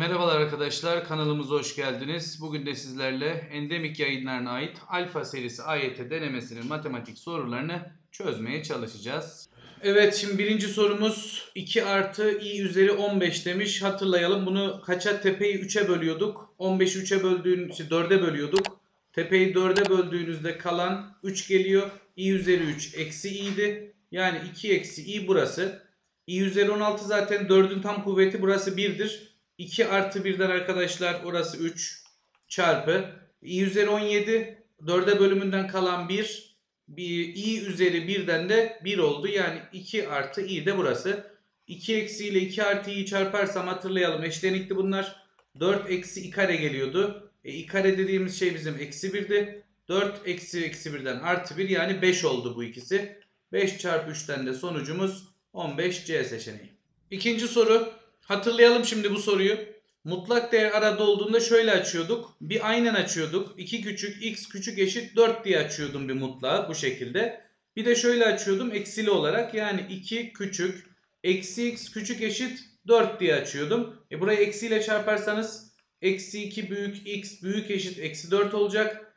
Merhabalar arkadaşlar, kanalımıza hoş geldiniz. Bugün de sizlerle endemik yayınlarına ait alfa serisi AYT denemesinin matematik sorularını çözmeye çalışacağız. Evet, şimdi birinci sorumuz 2 artı i üzeri 15 demiş. Hatırlayalım bunu kaça tepeyi 3'e bölüyorduk. 15'i 3'e böldüğün, işte 4'e bölüyorduk. Tepeyi 4'e böldüğünüzde kalan 3 geliyor. i üzeri 3 eksi i'di. Yani 2 eksi i burası. i üzeri 16 zaten 4'ün tam kuvveti burası 1'dir. 2 artı 1'den arkadaşlar orası 3 çarpı i üzeri 17 4'e bölümünden kalan 1 bir i üzeri 1'den de 1 oldu. Yani 2 artı i de burası. 2 eksi ile 2 artı i'yi çarparsam hatırlayalım eşlenikti bunlar. 4 eksi i kare geliyordu. E, i kare dediğimiz şey bizim eksi 1'di. 4 eksi eksi 1'den artı 1 yani 5 oldu bu ikisi. 5 çarpı 3'ten de sonucumuz 15 C seçeneği. İkinci soru. Hatırlayalım şimdi bu soruyu. Mutlak değer arada olduğunda şöyle açıyorduk. Bir aynen açıyorduk. 2 küçük x küçük eşit 4 diye açıyordum bir mutlağı bu şekilde. Bir de şöyle açıyordum eksili olarak. Yani 2 küçük eksi x küçük eşit 4 diye açıyordum. E burayı eksiyle çarparsanız eksi 2 büyük x büyük eşit eksi 4 olacak.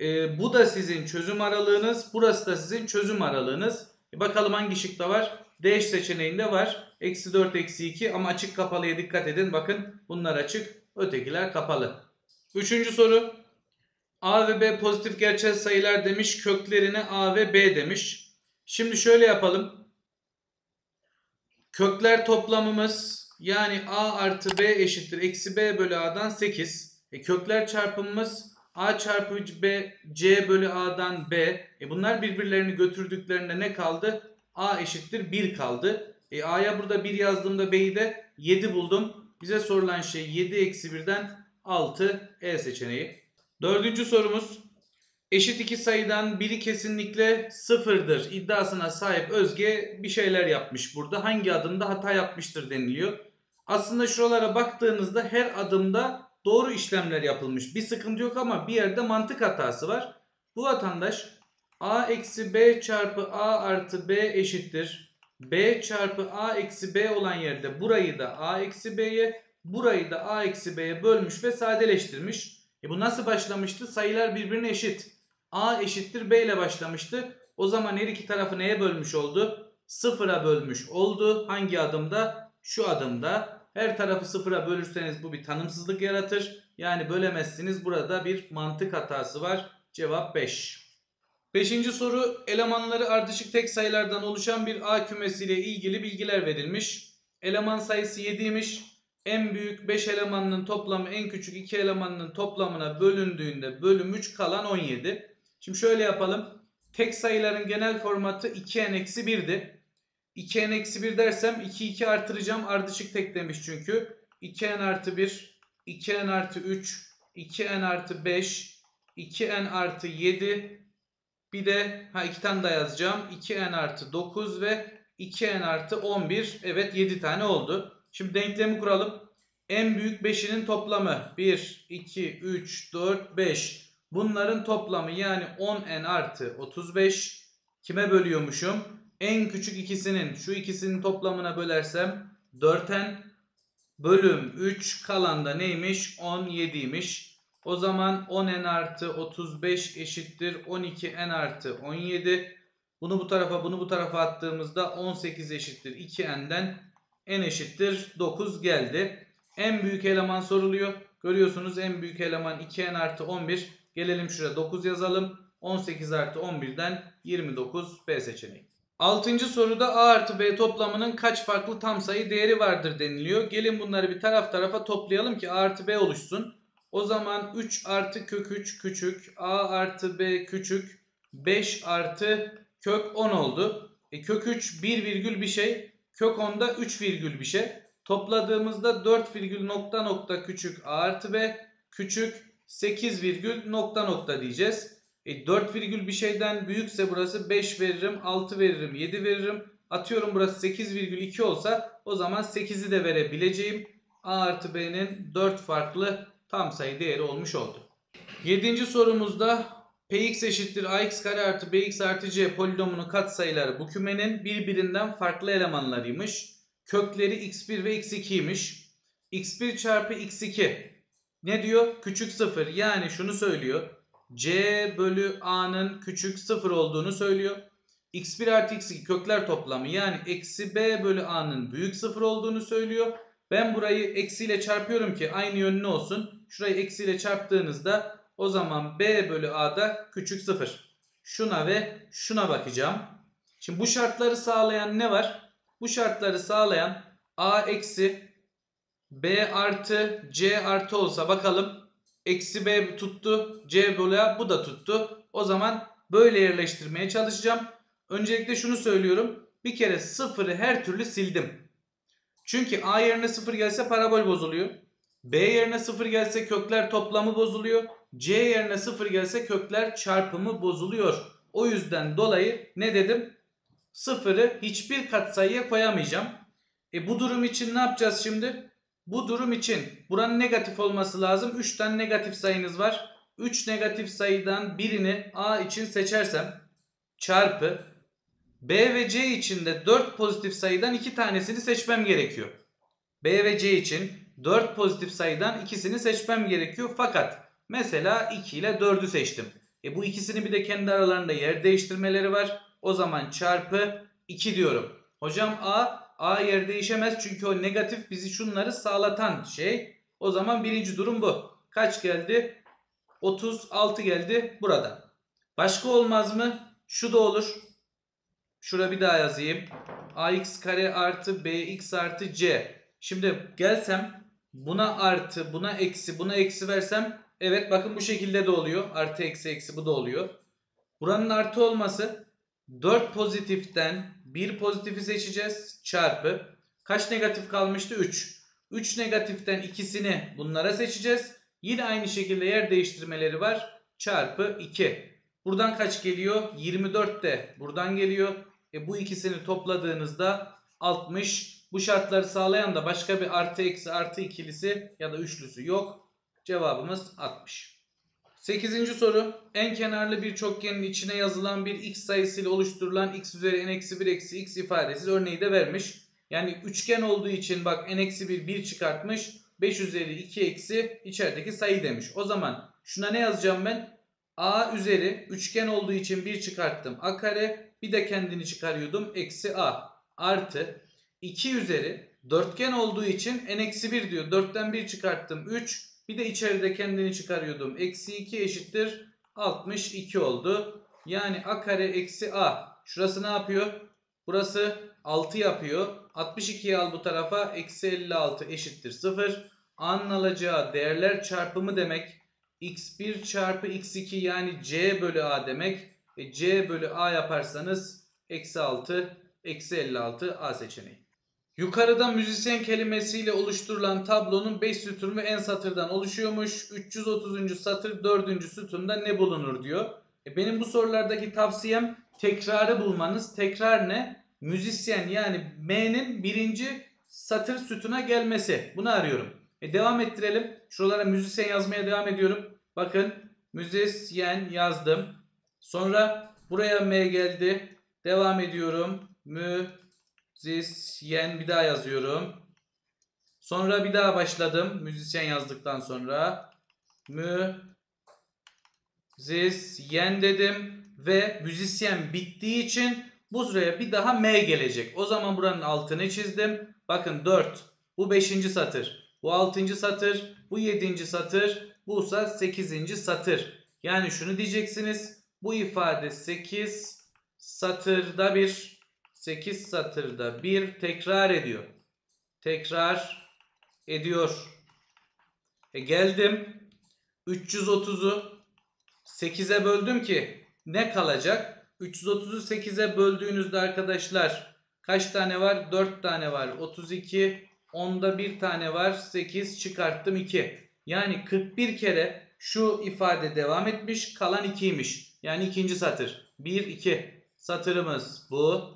E, bu da sizin çözüm aralığınız. Burası da sizin çözüm aralığınız. E, bakalım hangi şıkta var? D seçeneğinde var. Eksi 4 eksi 2 ama açık kapalıya dikkat edin. Bakın bunlar açık ötekiler kapalı. Üçüncü soru. A ve B pozitif gerçel sayılar demiş. Köklerine A ve B demiş. Şimdi şöyle yapalım. Kökler toplamımız yani A artı B eşittir. Eksi B bölü A'dan 8. E, kökler çarpımımız A çarpı B C bölü A'dan B. E, bunlar birbirlerini götürdüklerinde ne kaldı? A eşittir 1 kaldı. E, A'ya burada 1 yazdığımda B'yi de 7 buldum. Bize sorulan şey 7 eksi 1'den 6 E seçeneği. Dördüncü sorumuz. Eşit iki sayıdan biri kesinlikle sıfırdır iddiasına sahip Özge bir şeyler yapmış burada. Hangi adımda hata yapmıştır deniliyor. Aslında şuralara baktığınızda her adımda doğru işlemler yapılmış. Bir sıkıntı yok ama bir yerde mantık hatası var. Bu vatandaş a eksi b çarpı a artı b eşittir. b çarpı a eksi b olan yerde burayı da a eksi b'ye burayı da a eksi b'ye bölmüş ve sadeleştirmiş. E bu nasıl başlamıştı? Sayılar birbirine eşit. a eşittir b ile başlamıştı. O zaman her iki tarafı neye bölmüş oldu? Sıfıra bölmüş oldu. Hangi adımda? Şu adımda. Her tarafı sıfıra bölürseniz bu bir tanımsızlık yaratır. Yani bölemezsiniz. Burada bir mantık hatası var. Cevap 5. Beşinci soru elemanları ardışık tek sayılardan oluşan bir A kümesiyle ilgili bilgiler verilmiş. Eleman sayısı 7'ymiş. En büyük 5 elemanının toplamı en küçük 2 elemanının toplamına bölündüğünde bölüm 3 kalan 17. Şimdi şöyle yapalım. Tek sayıların genel formatı 2n-1'di. 2n-1 dersem 2 2 artıracağım. Ardışık tek demiş çünkü. 2n artı 1, 2n artı 3, 2n artı 5, 2n artı 7, bir de ha iki tane daha yazacağım. 2n artı 9 ve 2n artı 11. Evet 7 tane oldu. Şimdi denklemi kuralım. En büyük 5'inin toplamı 1, 2, 3, 4, 5. Bunların toplamı yani 10n artı 35. Kime bölüyormuşum? En küçük ikisinin şu ikisinin toplamına bölersem 4n bölüm 3 kalan da neymiş? 17'ymiş. O zaman 10n artı 35 eşittir 12n artı 17. Bunu bu tarafa bunu bu tarafa attığımızda 18 eşittir 2n'den n eşittir 9 geldi. En büyük eleman soruluyor. Görüyorsunuz en büyük eleman 2n artı 11. Gelelim şuraya 9 yazalım. 18 artı 11'den 29 B seçeneği. Altıncı soruda A artı B toplamının kaç farklı tam sayı değeri vardır deniliyor. Gelin bunları bir taraf tarafa toplayalım ki A artı B oluşsun. O zaman 3 artı kök 3 küçük. A artı B küçük. 5 artı kök 10 oldu. E kök 3 1 virgül bir şey. Kök 10 da 3 virgül bir şey. Topladığımızda 4 virgül nokta nokta küçük A artı B küçük 8 virgül nokta nokta diyeceğiz. E 4 virgül bir şeyden büyükse burası 5 veririm, 6 veririm, 7 veririm. Atıyorum burası 8,2 olsa o zaman 8'i de verebileceğim. A artı B'nin 4 farklı tam sayı değeri olmuş oldu. Yedinci sorumuzda Px eşittir ax kare artı bx artı c polinomunun katsayıları bu kümenin birbirinden farklı elemanlarıymış. Kökleri x1 ve x2'ymiş. x1 çarpı x2 ne diyor? Küçük 0 yani şunu söylüyor. c bölü a'nın küçük 0 olduğunu söylüyor. x1 artı x2 kökler toplamı yani eksi b bölü a'nın büyük 0 olduğunu söylüyor. Ben burayı eksiyle çarpıyorum ki aynı yönlü olsun. Şurayı eksiyle çarptığınızda o zaman b bölü a'da küçük 0. Şuna ve şuna bakacağım. Şimdi bu şartları sağlayan ne var? Bu şartları sağlayan a eksi b artı c artı olsa bakalım. Eksi b tuttu. c bölü a bu da tuttu. O zaman böyle yerleştirmeye çalışacağım. Öncelikle şunu söylüyorum. Bir kere sıfırı her türlü sildim. Çünkü a yerine sıfır gelse parabol bozuluyor. b yerine sıfır gelse kökler toplamı bozuluyor. c yerine sıfır gelse kökler çarpımı bozuluyor. O yüzden dolayı ne dedim? Sıfırı hiçbir katsayıya koyamayacağım. E bu durum için ne yapacağız şimdi? Bu durum için buranın negatif olması lazım. 3 tane negatif sayınız var. 3 negatif sayıdan birini A için seçersem çarpı B ve C için de 4 pozitif sayıdan 2 tanesini seçmem gerekiyor. B ve C için 4 pozitif sayıdan ikisini seçmem gerekiyor. Fakat mesela 2 ile 4'ü seçtim. E bu ikisini bir de kendi aralarında yer değiştirmeleri var. O zaman çarpı 2 diyorum. Hocam A A yer değişemez çünkü o negatif bizi şunları sağlatan şey. O zaman birinci durum bu. Kaç geldi? 36 geldi burada. Başka olmaz mı? Şu da olur. Şura bir daha yazayım. ax kare artı bx artı c. Şimdi gelsem buna artı buna eksi buna eksi versem evet bakın bu şekilde de oluyor. Artı eksi eksi bu da oluyor. Buranın artı olması 4 pozitiften 1 pozitifi seçeceğiz çarpı kaç negatif kalmıştı 3. 3 negatiften ikisini bunlara seçeceğiz. Yine aynı şekilde yer değiştirmeleri var. Çarpı 2. Buradan kaç geliyor? 24 de buradan geliyor. E bu ikisini topladığınızda 60. Bu şartları sağlayan da başka bir artı eksi artı ikilisi ya da üçlüsü yok. Cevabımız 60. 8. soru. En kenarlı bir çokgenin içine yazılan bir x sayısıyla oluşturulan x üzeri n eksi 1 eksi x ifadesi örneği de vermiş. Yani üçgen olduğu için bak n eksi 1 1 çıkartmış. 5 üzeri 2 eksi içerideki sayı demiş. O zaman şuna ne yazacağım ben? a üzeri üçgen olduğu için 1 çıkarttım. a kare bir de kendini çıkarıyordum. Eksi a artı 2 üzeri dörtgen olduğu için n eksi 1 diyor. 4'ten 1 çıkarttım 3. Bir de içeride kendini çıkarıyordum. Eksi 2 eşittir 62 oldu. Yani a kare eksi a. Şurası ne yapıyor? Burası 6 yapıyor. 62'yi al bu tarafa. Eksi 56 eşittir 0. A'nın alacağı değerler çarpımı demek. x1 çarpı x2 yani c bölü a demek. E, c bölü a yaparsanız eksi 6 eksi 56 a seçeneği. Yukarıda müzisyen kelimesiyle oluşturulan tablonun 5 sütun ve en satırdan oluşuyormuş. 330. satır 4. sütunda ne bulunur diyor. E benim bu sorulardaki tavsiyem tekrarı bulmanız. Tekrar ne? Müzisyen yani M'nin birinci satır sütuna gelmesi. Bunu arıyorum. E devam ettirelim. Şuralara müzisyen yazmaya devam ediyorum. Bakın müzisyen yazdım. Sonra buraya M geldi. Devam ediyorum. Mü Müzisyen bir daha yazıyorum. Sonra bir daha başladım. Müzisyen yazdıktan sonra. Müzisyen dedim. Ve müzisyen bittiği için bu sıraya bir daha M gelecek. O zaman buranın altını çizdim. Bakın 4. Bu 5. satır. Bu 6. satır. Bu 7. satır. Bu ise 8. satır. Yani şunu diyeceksiniz. Bu ifade 8 satırda bir 8 satırda bir tekrar ediyor. Tekrar ediyor. E geldim 330'u 8'e böldüm ki ne kalacak? 330'u 8'e böldüğünüzde arkadaşlar kaç tane var? 4 tane var. 32 onda bir tane var. 8 çıkarttım 2. Yani 41 kere şu ifade devam etmiş. Kalan 2'ymiş. Yani ikinci satır. 1 2 satırımız bu.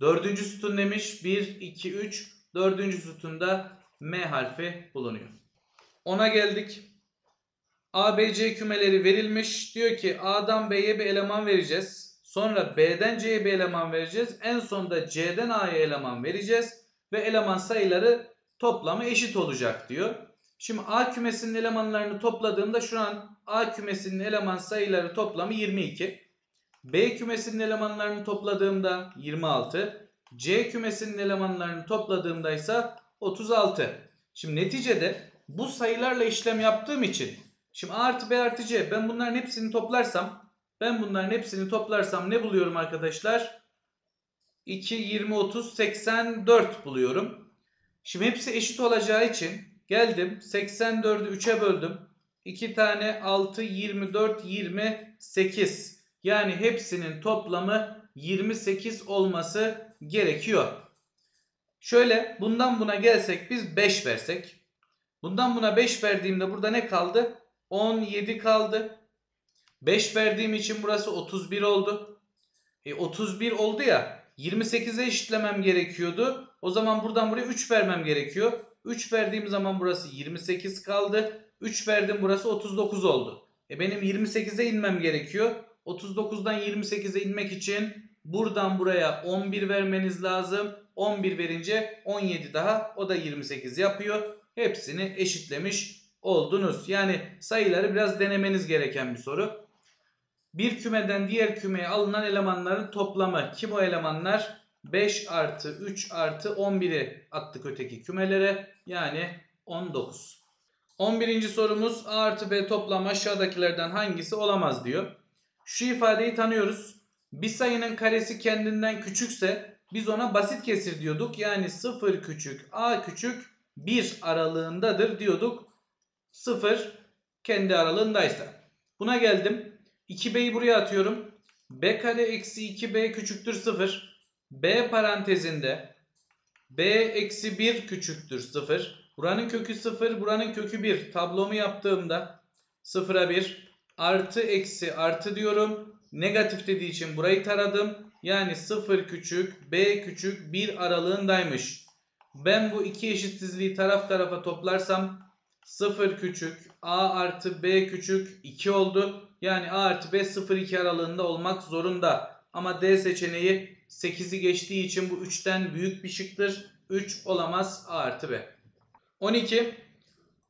Dördüncü sütun demiş. 1, 2, 3. Dördüncü sütunda M harfi bulunuyor. Ona geldik. A, B, C kümeleri verilmiş. Diyor ki A'dan B'ye bir eleman vereceğiz. Sonra B'den C'ye bir eleman vereceğiz. En sonunda C'den A'ya eleman vereceğiz. Ve eleman sayıları toplamı eşit olacak diyor. Şimdi A kümesinin elemanlarını topladığımda şu an A kümesinin eleman sayıları toplamı 22. B kümesinin elemanlarını topladığımda 26. C kümesinin elemanlarını topladığımda ise 36. Şimdi neticede bu sayılarla işlem yaptığım için şimdi A artı B artı C ben bunların hepsini toplarsam ben bunların hepsini toplarsam ne buluyorum arkadaşlar? 2, 20, 30, 84 buluyorum. Şimdi hepsi eşit olacağı için geldim 84'ü 3'e böldüm. 2 tane 6, 24, 28. Yani hepsinin toplamı 28 olması gerekiyor. Şöyle bundan buna gelsek biz 5 versek. Bundan buna 5 verdiğimde burada ne kaldı? 17 kaldı. 5 verdiğim için burası 31 oldu. E 31 oldu ya 28'e eşitlemem gerekiyordu. O zaman buradan buraya 3 vermem gerekiyor. 3 verdiğim zaman burası 28 kaldı. 3 verdim burası 39 oldu. E benim 28'e inmem gerekiyor. 39'dan 28'e inmek için buradan buraya 11 vermeniz lazım. 11 verince 17 daha o da 28 yapıyor. Hepsini eşitlemiş oldunuz. Yani sayıları biraz denemeniz gereken bir soru. Bir kümeden diğer kümeye alınan elemanların toplamı. Kim o elemanlar? 5 artı 3 artı 11'i attık öteki kümelere. Yani 19. 11. sorumuz A artı B toplam aşağıdakilerden hangisi olamaz diyor. Şu ifadeyi tanıyoruz. Bir sayının karesi kendinden küçükse biz ona basit kesir diyorduk. Yani 0 küçük A küçük 1 aralığındadır diyorduk. 0 kendi aralığındaysa. Buna geldim. 2b'yi buraya atıyorum. b kare eksi 2b küçüktür 0. b parantezinde b eksi 1 küçüktür 0. Buranın kökü 0, buranın kökü 1. Tablomu yaptığımda 0'a 1 artı eksi artı diyorum. Negatif dediği için burayı taradım. Yani 0 küçük, b küçük 1 aralığındaymış. Ben bu iki eşitsizliği taraf tarafa toplarsam 0 küçük, a artı b küçük 2 oldu. Yani A artı B 0-2 aralığında olmak zorunda. Ama D seçeneği 8'i geçtiği için bu 3'ten büyük bir şıktır. 3 olamaz A artı B. 12.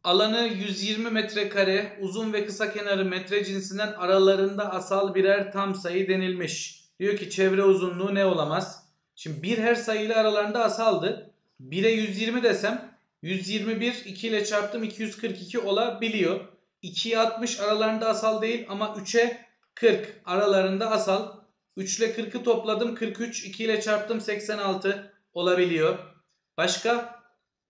Alanı 120 metrekare, uzun ve kısa kenarı metre cinsinden aralarında asal birer tam sayı denilmiş. Diyor ki çevre uzunluğu ne olamaz? Şimdi bir her sayı ile aralarında asaldı. 1'e 120 desem 121 2 ile çarptım 242 olabiliyor. 2'ye 60 aralarında asal değil ama 3'e 40 aralarında asal. 3 ile 40'ı topladım 43. 2 ile çarptım 86 olabiliyor. Başka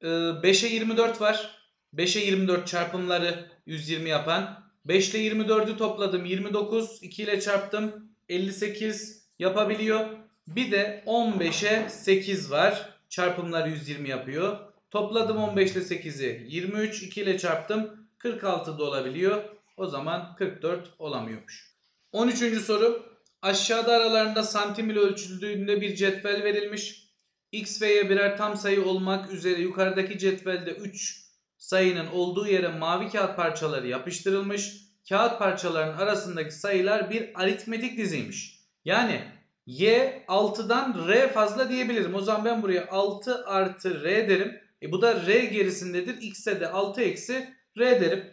5'e 24 var. 5'e 24 çarpımları 120 yapan. 5 ile 24'ü topladım 29. 2 ile çarptım 58 yapabiliyor. Bir de 15'e 8 var. Çarpımlar 120 yapıyor. Topladım 15 ile 8'i 23. 2 ile çarptım 46 da olabiliyor. O zaman 44 olamıyormuş. 13. soru. Aşağıda aralarında santim ile ölçüldüğünde bir cetvel verilmiş. X ve Y birer tam sayı olmak üzere yukarıdaki cetvelde 3 sayının olduğu yere mavi kağıt parçaları yapıştırılmış. Kağıt parçalarının arasındaki sayılar bir aritmetik diziymiş. Yani Y 6'dan R fazla diyebilirim. O zaman ben buraya 6 artı R derim. E bu da R gerisindedir. X'e de 6 eksi R derim.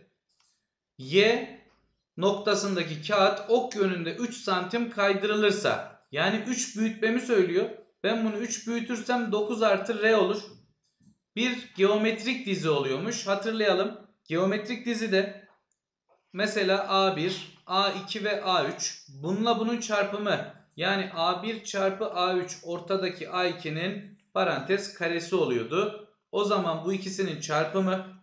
Y noktasındaki kağıt ok yönünde 3 santim kaydırılırsa yani 3 büyütmemi söylüyor. Ben bunu 3 büyütürsem 9 artı R olur. Bir geometrik dizi oluyormuş. Hatırlayalım. Geometrik dizide mesela A1, A2 ve A3 bununla bunun çarpımı yani A1 çarpı A3 ortadaki A2'nin parantez karesi oluyordu. O zaman bu ikisinin çarpımı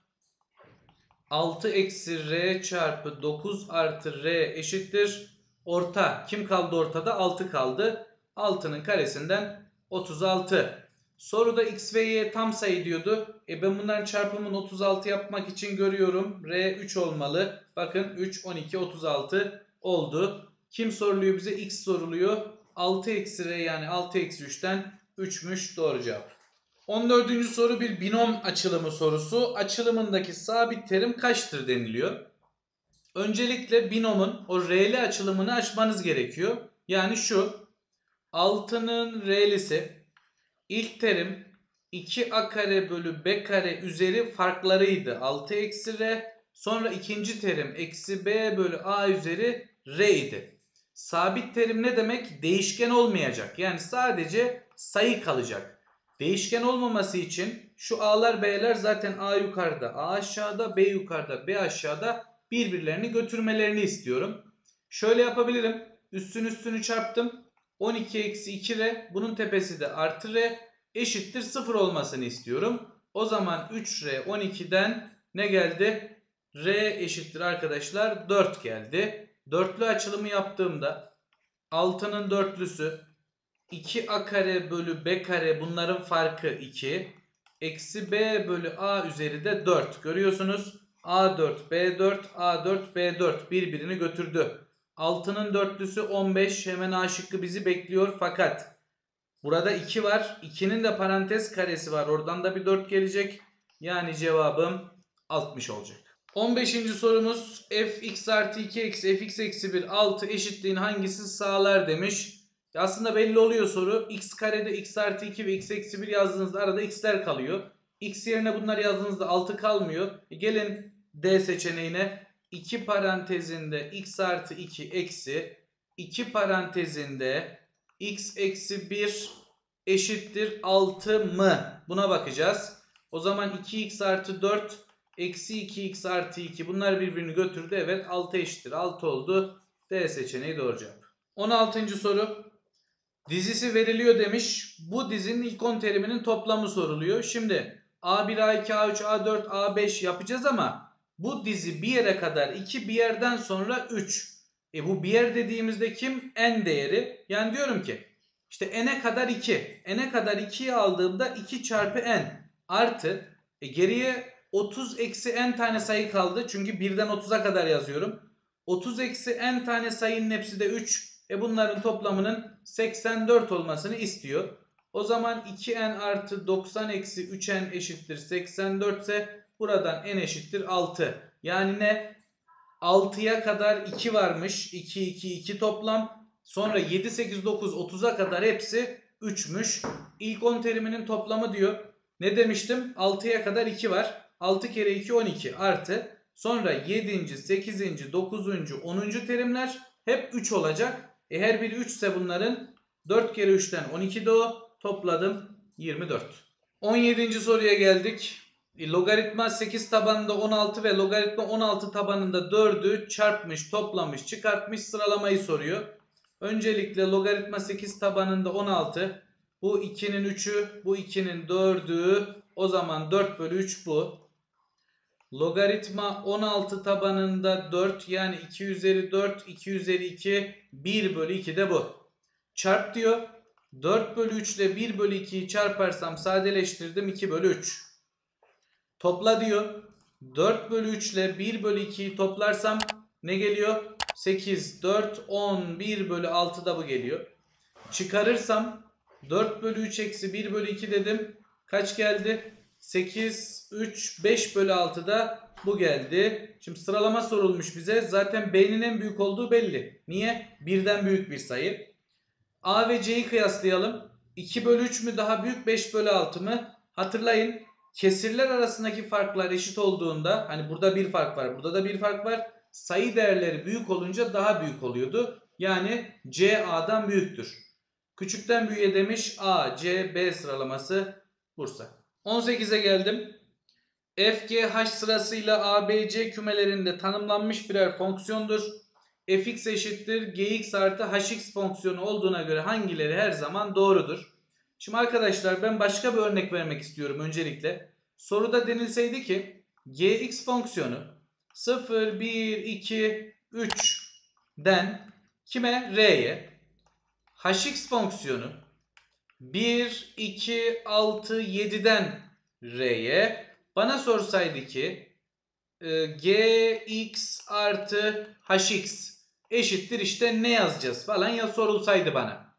6 eksi r çarpı 9 artı r eşittir. Orta kim kaldı ortada? 6 kaldı. 6'nın karesinden 36. Soruda x ve y tam sayı diyordu. E ben bunların çarpımını 36 yapmak için görüyorum. R 3 olmalı. Bakın 3, 12, 36 oldu. Kim soruluyor bize? X soruluyor. 6 eksi R yani 6 eksi 3'ten 3'müş doğru cevap. 14. soru bir binom açılımı sorusu. Açılımındaki sabit terim kaçtır deniliyor. Öncelikle binomun o r'li açılımını açmanız gerekiyor. Yani şu 6'nın r'lisi ilk terim 2a kare bölü b kare üzeri farklarıydı. 6 eksi r. Sonra ikinci terim eksi b bölü a üzeri r idi. Sabit terim ne demek? Değişken olmayacak. Yani sadece sayı kalacak. Değişken olmaması için şu a'lar b'ler zaten a yukarıda, a aşağıda, b yukarıda, b aşağıda birbirlerini götürmelerini istiyorum. Şöyle yapabilirim. Üstün üstünü çarptım. 12 eksi 2 r bunun tepesi de artı r eşittir 0 olmasını istiyorum. O zaman 3r 12'den ne geldi? r eşittir arkadaşlar 4 geldi. Dörtlü açılımı yaptığımda 6'nın dörtlüsü 2a kare bölü b kare bunların farkı 2. Eksi b bölü a üzeri de 4. Görüyorsunuz a4 b4 a4 b4 birbirini götürdü. 6'nın dörtlüsü 15 hemen a şıkkı bizi bekliyor fakat burada 2 var. 2'nin de parantez karesi var. Oradan da bir 4 gelecek. Yani cevabım 60 olacak. 15. sorumuz fx artı 2 eksi fx eksi 1 6 eşitliğin hangisi sağlar demiş. Aslında belli oluyor soru. x karede x artı 2 ve x eksi 1 yazdığınızda arada x'ler kalıyor. x yerine bunları yazdığınızda 6 kalmıyor. E gelin D seçeneğine 2 parantezinde x artı 2 eksi 2 parantezinde x eksi 1 eşittir 6 mı? Buna bakacağız. O zaman 2x artı 4 eksi 2x artı 2 bunlar birbirini götürdü. Evet 6 eşittir 6 oldu. D seçeneği doğru cevap. 16. soru. Dizisi veriliyor demiş. Bu dizinin ilk 10 teriminin toplamı soruluyor. Şimdi A1, A2, A3, A4, A5 yapacağız ama bu dizi bir yere kadar 2 bir yerden sonra 3. E bu bir yer dediğimizde kim? N değeri. Yani diyorum ki işte n'e kadar 2. n'e kadar 2'yi aldığımda 2 çarpı n artı e geriye 30 eksi n tane sayı kaldı. Çünkü 1'den 30'a kadar yazıyorum. 30 eksi n tane sayının hepsi de 3. E bunların toplamının 84 olmasını istiyor. O zaman 2n artı 90 eksi 3n eşittir 84 ise buradan n eşittir 6. Yani ne? 6'ya kadar 2 varmış. 2, 2, 2 toplam. Sonra 7, 8, 9, 30'a kadar hepsi 3'müş. İlk 10 teriminin toplamı diyor. Ne demiştim? 6'ya kadar 2 var. 6 kere 2 12 artı. Sonra 7. 8. 9. 10. terimler hep 3 olacak. E her biri 3 ise bunların 4 kere 3'ten 12 de o. Topladım 24. 17. soruya geldik. E, logaritma 8 tabanında 16 ve logaritma 16 tabanında 4'ü çarpmış, toplamış, çıkartmış sıralamayı soruyor. Öncelikle logaritma 8 tabanında 16. Bu 2'nin 3'ü, bu 2'nin 4'ü. O zaman 4 bölü 3 bu. Logaritma 16 tabanında 4 yani 2 üzeri 4, 2 üzeri 2, 1 bölü 2 de bu. Çarp diyor. 4 bölü 3 ile 1 bölü 2'yi çarparsam sadeleştirdim 2 bölü 3. Topla diyor. 4 bölü 3 ile 1 bölü 2'yi toplarsam ne geliyor? 8, 4, 10, 1 bölü 6 da bu geliyor. Çıkarırsam 4 bölü 3 eksi 1 bölü 2 dedim. Kaç geldi? 8, 3, 5 bölü 6 da bu geldi. Şimdi sıralama sorulmuş bize. Zaten B'nin en büyük olduğu belli. Niye? Birden büyük bir sayı. A ve C'yi kıyaslayalım. 2 bölü 3 mü daha büyük 5 bölü 6 mı? Hatırlayın kesirler arasındaki farklar eşit olduğunda hani burada bir fark var burada da bir fark var. Sayı değerleri büyük olunca daha büyük oluyordu. Yani C A'dan büyüktür. Küçükten büyüğe demiş A, C, B sıralaması Bursa. 18'e geldim. F, G, H sırasıyla A, B, C kümelerinde tanımlanmış birer fonksiyondur. fx eşittir gx artı hx fonksiyonu olduğuna göre hangileri her zaman doğrudur? Şimdi arkadaşlar ben başka bir örnek vermek istiyorum öncelikle. Soruda denilseydi ki gx fonksiyonu 0, 1, 2, 3'den kime? R'ye. hx fonksiyonu 1, 2, 6, 7'den R'ye. Bana sorsaydı ki e, gx artı hx eşittir işte ne yazacağız falan ya sorulsaydı bana.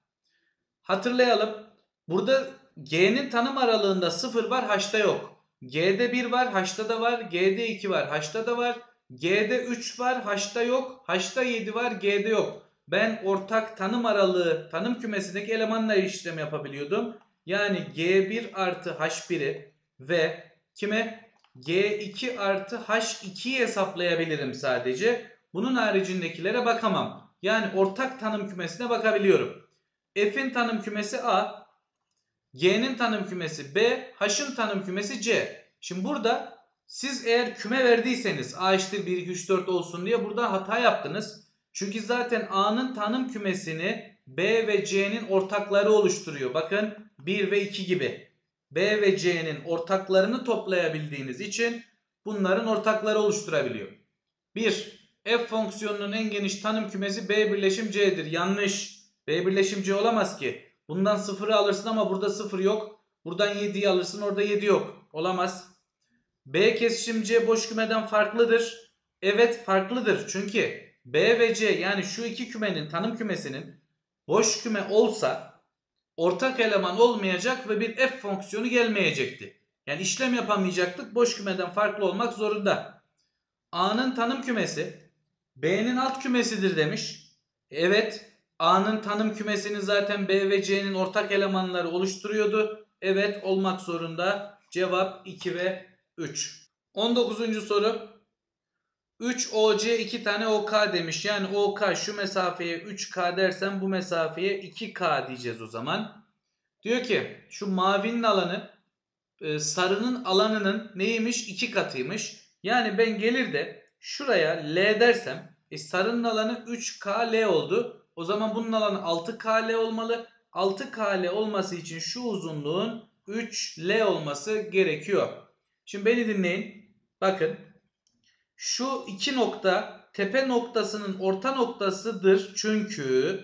Hatırlayalım. Burada G'nin tanım aralığında 0 var H'ta yok. G'de 1 var H'ta da var. G'de 2 var H'ta da var. G'de 3 var H'ta yok. H'ta 7 var G'de yok. Ben ortak tanım aralığı tanım kümesindeki elemanla işlem yapabiliyordum. Yani G1 artı H1'i ve kime? G2 artı H2'yi hesaplayabilirim sadece. Bunun haricindekilere bakamam. Yani ortak tanım kümesine bakabiliyorum. F'in tanım kümesi A, G'nin tanım kümesi B, H'ın tanım kümesi C. Şimdi burada siz eğer küme verdiyseniz A eşittir 1, 2, 3, 4 olsun diye burada hata yaptınız. Çünkü zaten A'nın tanım kümesini B ve C'nin ortakları oluşturuyor. Bakın 1 ve 2 gibi. B ve C'nin ortaklarını toplayabildiğiniz için bunların ortakları oluşturabiliyor. 1. F fonksiyonunun en geniş tanım kümesi B birleşim C'dir. Yanlış. B birleşim C olamaz ki. Bundan 0'ı alırsın ama burada 0 yok. Buradan 7'yi alırsın orada 7 yok. Olamaz. B kesişim C boş kümeden farklıdır. Evet farklıdır. Çünkü B ve C yani şu iki kümenin tanım kümesinin boş küme olsa ortak eleman olmayacak ve bir f fonksiyonu gelmeyecekti. Yani işlem yapamayacaktık. Boş kümeden farklı olmak zorunda. A'nın tanım kümesi B'nin alt kümesidir demiş. Evet. A'nın tanım kümesini zaten B ve C'nin ortak elemanları oluşturuyordu. Evet olmak zorunda. Cevap 2 ve 3. 19. soru. 3 OC 2 tane OK demiş. Yani OK şu mesafeye 3K dersen bu mesafeye 2K diyeceğiz o zaman. Diyor ki şu mavinin alanı e, sarının alanının neymiş? 2 katıymış. Yani ben gelir de şuraya L dersem e, sarının alanı 3KL oldu. O zaman bunun alanı 6KL olmalı. 6KL olması için şu uzunluğun 3L olması gerekiyor. Şimdi beni dinleyin. Bakın şu iki nokta tepe noktasının orta noktasıdır. Çünkü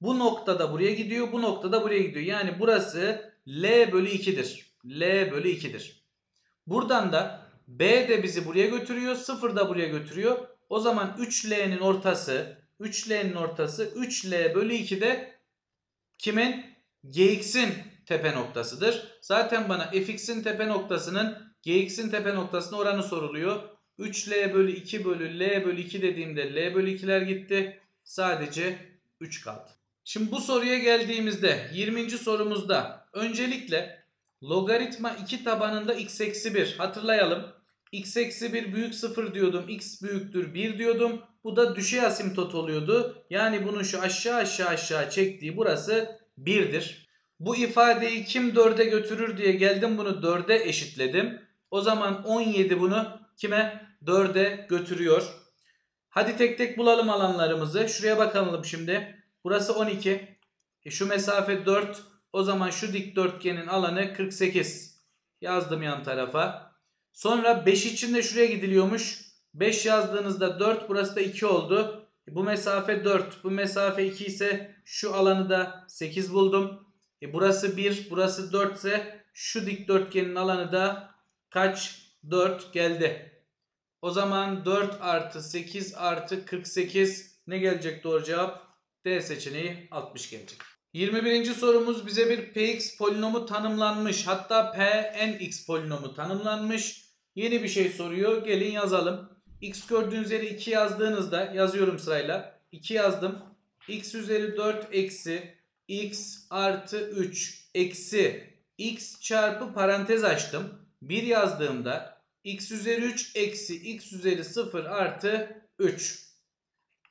bu noktada buraya gidiyor. Bu noktada buraya gidiyor. Yani burası L bölü 2'dir. L bölü 2'dir. Buradan da B de bizi buraya götürüyor. 0 da buraya götürüyor. O zaman 3L'nin ortası 3L'nin ortası 3L bölü 2 de kimin? Gx'in tepe noktasıdır. Zaten bana fx'in tepe noktasının gx'in tepe noktasına oranı soruluyor. 3L bölü 2 bölü L bölü 2 dediğimde L bölü 2'ler gitti. Sadece 3 kaldı. Şimdi bu soruya geldiğimizde 20. sorumuzda öncelikle logaritma 2 tabanında x eksi 1 hatırlayalım. x eksi 1 büyük 0 diyordum. x büyüktür 1 diyordum. Bu da düşey asimtot oluyordu. Yani bunun şu aşağı aşağı aşağı çektiği burası 1'dir. Bu ifadeyi kim 4'e götürür diye geldim bunu 4'e eşitledim. O zaman 17 bunu kime? 4'e götürüyor. Hadi tek tek bulalım alanlarımızı. Şuraya bakalım şimdi. Burası 12. E şu mesafe 4. O zaman şu dikdörtgenin alanı 48. Yazdım yan tarafa. Sonra 5 için de şuraya gidiliyormuş. 5 yazdığınızda 4 burası da 2 oldu. E bu mesafe 4. Bu mesafe 2 ise şu alanı da 8 buldum. E burası 1 burası 4 ise şu dikdörtgenin alanı da kaç? 4 geldi. O zaman 4 artı 8 artı 48 ne gelecek doğru cevap? D seçeneği 60 gelecek. 21. sorumuz bize bir px polinomu tanımlanmış. Hatta pnx polinomu tanımlanmış. Yeni bir şey soruyor. Gelin yazalım. x gördüğünüz yere 2 yazdığınızda yazıyorum sırayla. 2 yazdım. x üzeri 4 eksi x artı 3 eksi x çarpı parantez açtım. 1 yazdığımda x üzeri 3 eksi x üzeri 0 artı 3.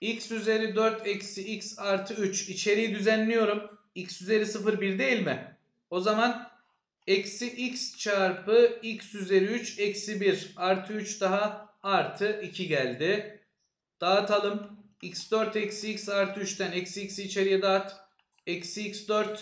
x üzeri 4 eksi x artı 3. İçeriği düzenliyorum. x üzeri 0 1 değil mi? O zaman eksi x çarpı x üzeri 3 eksi 1 artı 3 daha artı 2 geldi. Dağıtalım. x4 eksi x artı 3'ten eksi x'i içeriye dağıt. Eksi x4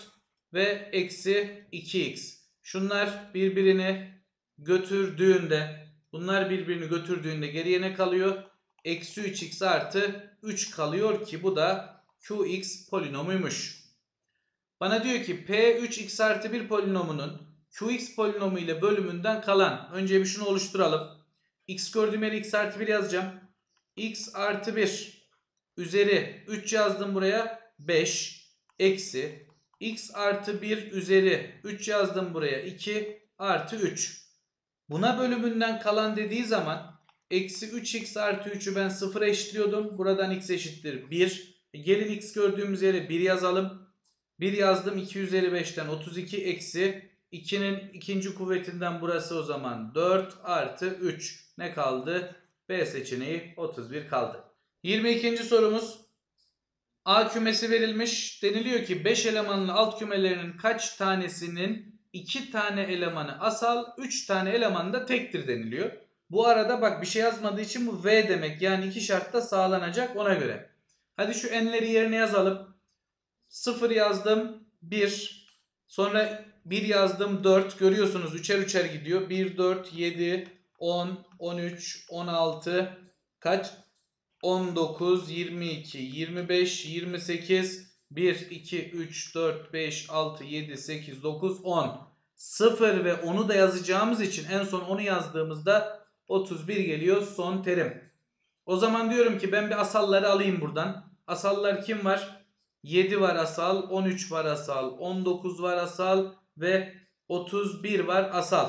ve eksi 2x. Şunlar birbirini götürdüğünde bunlar birbirini götürdüğünde geriye ne kalıyor? Eksi 3x artı 3 kalıyor ki bu da qx polinomuymuş. Bana diyor ki p3x artı 1 polinomunun qx polinomu ile bölümünden kalan. Önce bir şunu oluşturalım. x gördüğüm yere x artı 1 yazacağım. x artı 1 üzeri 3 yazdım buraya 5 eksi x artı 1 üzeri 3 yazdım buraya 2 artı 3. Buna bölümünden kalan dediği zaman eksi 3x artı 3'ü ben 0'a eşitliyordum. Buradan x eşittir 1. E, gelin x gördüğümüz yere 1 yazalım. 1 yazdım 255'ten 32 eksi 2'nin ikinci kuvvetinden burası o zaman 4 artı 3 ne kaldı? B seçeneği 31 kaldı. 22. sorumuz A kümesi verilmiş. Deniliyor ki 5 elemanlı alt kümelerinin kaç tanesinin 2 tane elemanı asal, 3 tane elemanı da tektir deniliyor. Bu arada bak bir şey yazmadığı için bu V demek. Yani iki şartta sağlanacak ona göre. Hadi şu n'leri yerine yazalım. 0 yazdım 1. Sonra 1 yazdım 4. Görüyorsunuz üçer üçer gidiyor. 1, 4, 7, 10, 13, 16 kaç? 19, 22, 25, 28, 1, 2, 3, 4, 5, 6, 7, 8, 9, 10. 0 ve 10'u da yazacağımız için en son 10'u yazdığımızda 31 geliyor son terim. O zaman diyorum ki ben bir asalları alayım buradan. Asallar kim var? 7 var asal, 13 var asal, 19 var asal ve 31 var asal.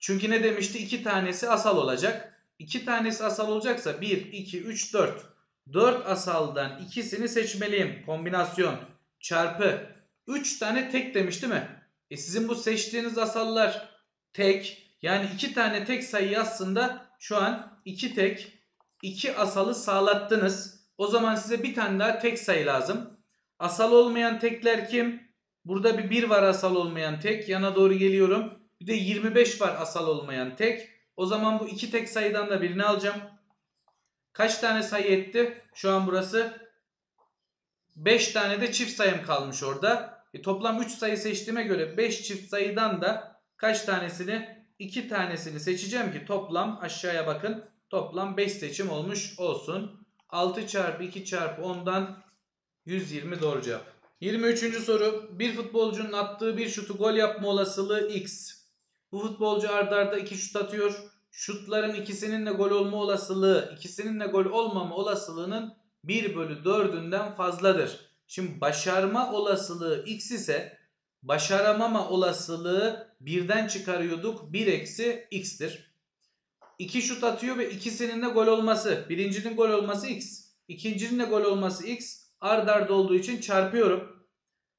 Çünkü ne demişti? 2 tanesi asal olacak. 2 tanesi asal olacaksa 1, 2, 3, 4. 4 asaldan ikisini seçmeliyim. Kombinasyon çarpı 3 tane tek demiş değil mi? E sizin bu seçtiğiniz asallar tek. Yani 2 tane tek sayı aslında şu an 2 tek 2 asalı sağlattınız. O zaman size bir tane daha tek sayı lazım. Asal olmayan tekler kim? Burada bir 1 var asal olmayan tek. Yana doğru geliyorum. Bir de 25 var asal olmayan tek. O zaman bu iki tek sayıdan da birini alacağım. Kaç tane sayı etti? Şu an burası 5 tane de çift sayım kalmış orada. E, toplam 3 sayı seçtiğime göre 5 çift sayıdan da kaç tanesini? 2 tanesini seçeceğim ki toplam aşağıya bakın. Toplam 5 seçim olmuş olsun. 6 çarpı 2 çarpı 10'dan 120 doğru cevap. 23. soru. Bir futbolcunun attığı bir şutu gol yapma olasılığı x. Bu futbolcu ardarda arda iki şut atıyor. Şutların ikisinin de gol olma olasılığı, ikisinin de gol olmama olasılığının 1 bölü 4'ünden fazladır. Şimdi başarma olasılığı x ise başaramama olasılığı 1'den çıkarıyorduk. 1 eksi x'tir. 2 şut atıyor ve ikisinin de gol olması. Birincinin gol olması x. ikincinin de gol olması x. Ard arda olduğu için çarpıyorum.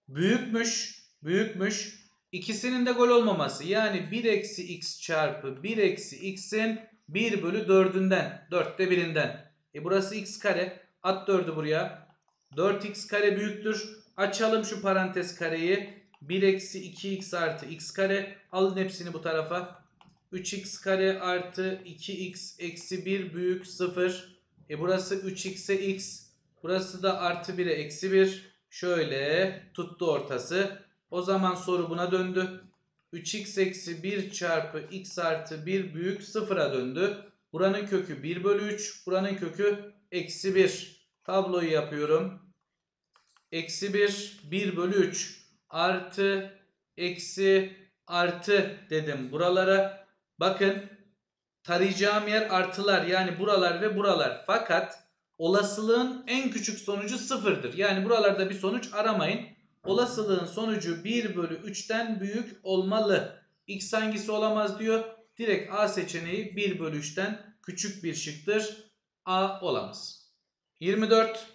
Büyükmüş. Büyükmüş. İkisinin de gol olmaması. Yani 1 eksi x çarpı 1 eksi x'in 1 bölü 4'ünden. 4'te birinden. E burası x kare. At 4'ü buraya. 4x kare büyüktür. Açalım şu parantez kareyi. 1 eksi 2x artı x kare. Alın hepsini bu tarafa. 3x kare artı 2x eksi 1 büyük 0. E burası 3x'e x. Burası da artı 1'e eksi 1. Şöyle tuttu ortası. O zaman soru buna döndü. 3x eksi 1 çarpı x artı 1 büyük 0'a döndü. Buranın kökü 1 bölü 3. Buranın kökü eksi 1. Tabloyu yapıyorum. Eksi 1 1 bölü 3 artı eksi artı dedim buralara. Bakın tarayacağım yer artılar yani buralar ve buralar. Fakat olasılığın en küçük sonucu sıfırdır. Yani buralarda bir sonuç aramayın. Olasılığın sonucu 1 bölü 3'ten büyük olmalı. X hangisi olamaz diyor. Direkt A seçeneği 1 bölü 3'ten küçük bir şıktır. A olamaz. 24.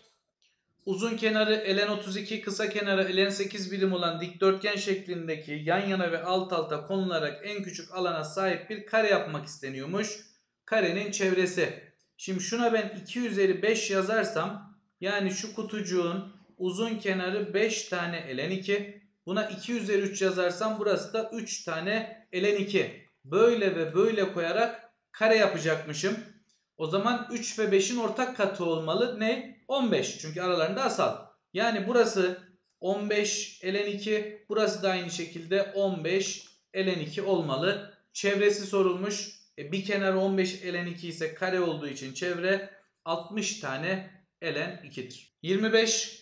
Uzun kenarı ln 32, kısa kenarı ln 8 birim olan dikdörtgen şeklindeki yan yana ve alt alta konularak en küçük alana sahip bir kare yapmak isteniyormuş. Karenin çevresi. Şimdi şuna ben 2 üzeri 5 yazarsam yani şu kutucuğun uzun kenarı 5 tane ln 2. Buna 2 üzeri 3 yazarsam burası da 3 tane ln 2. Böyle ve böyle koyarak kare yapacakmışım. O zaman 3 ve 5'in ortak katı olmalı. Ne? 15. Çünkü aralarında asal. Yani burası 15 ln 2. Burası da aynı şekilde 15 ln 2 olmalı. Çevresi sorulmuş. E, bir kenar 15 ln 2 ise kare olduğu için çevre 60 tane ln 2'dir. 25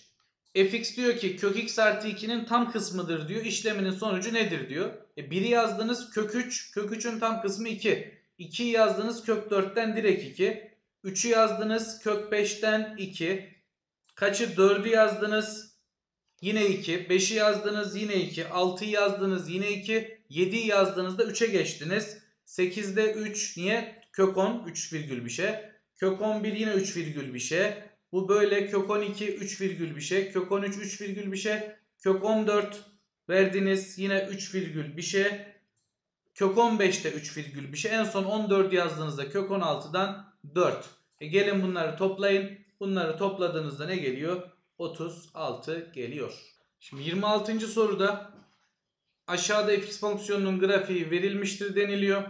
fx diyor ki kök x artı 2'nin tam kısmıdır diyor. İşleminin sonucu nedir diyor. E 1'i yazdınız kök 3. Kök 3'ün tam kısmı 2. 2'yi yazdınız kök 4'ten direkt 2. 3'ü yazdınız kök 5'ten 2. Kaçı 4'ü yazdınız yine 2. 5'i yazdınız yine 2. 6'yı yazdınız yine 2. 7'yi yazdığınızda 3'e geçtiniz. 8'de 3 niye? Kök 10 3 virgül bir şey. Kök 11 yine 3 virgül bir şey. Bu böyle kök 12 3 virgül bir şey. Kök 13 3 virgül bir şey. Kök 14 verdiniz. Yine 3 virgül bir şey. Kök 15'te 3 virgül bir şey. En son 14 yazdığınızda kök 16'dan 4. E gelin bunları toplayın. Bunları topladığınızda ne geliyor? 36 geliyor. Şimdi 26. soruda aşağıda fx fonksiyonunun grafiği verilmiştir deniliyor.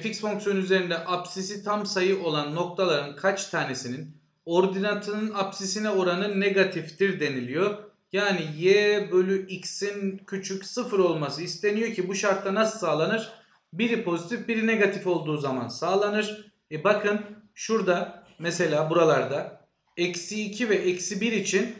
fx fonksiyonu üzerinde apsisi tam sayı olan noktaların kaç tanesinin ordinatının apsisine oranı negatiftir deniliyor. Yani y bölü x'in küçük sıfır olması isteniyor ki bu şartta nasıl sağlanır? Biri pozitif biri negatif olduğu zaman sağlanır. E bakın şurada mesela buralarda eksi 2 ve eksi 1 için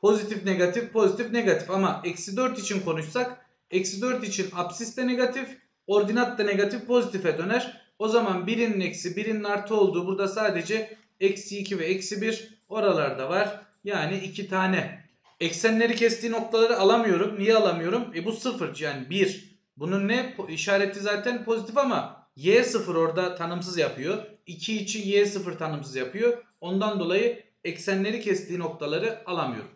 pozitif negatif pozitif negatif ama eksi 4 için konuşsak eksi 4 için apsis de negatif ordinat da negatif pozitife döner. O zaman birinin eksi birinin artı olduğu burada sadece eksi 2 ve eksi 1 oralarda var. Yani 2 tane. Eksenleri kestiği noktaları alamıyorum. Niye alamıyorum? E bu 0 yani 1. Bunun ne işareti zaten pozitif ama y 0 orada tanımsız yapıyor. 2 için y 0 tanımsız yapıyor. Ondan dolayı eksenleri kestiği noktaları alamıyorum.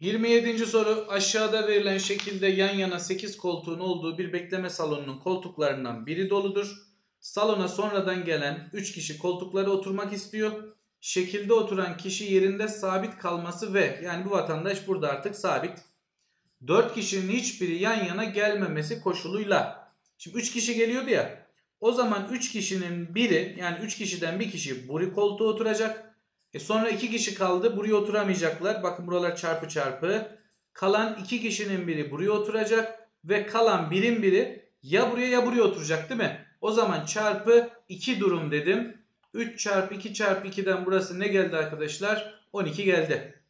27. soru aşağıda verilen şekilde yan yana 8 koltuğun olduğu bir bekleme salonunun koltuklarından biri doludur. Salona sonradan gelen 3 kişi koltuklara oturmak istiyor. Şekilde oturan kişi yerinde sabit kalması ve yani bu vatandaş burada artık sabit. 4 kişinin hiçbiri yan yana gelmemesi koşuluyla. Şimdi 3 kişi geliyordu ya. O zaman 3 kişinin biri yani 3 kişiden bir kişi buri koltuğa oturacak. E sonra 2 kişi kaldı buraya oturamayacaklar. Bakın buralar çarpı çarpı. Kalan 2 kişinin biri buraya oturacak. Ve kalan birin biri ya buraya ya buraya oturacak değil mi? O zaman çarpı 2 durum dedim. 3 çarpı 2 çarpı 2'den burası ne geldi arkadaşlar? 12 geldi.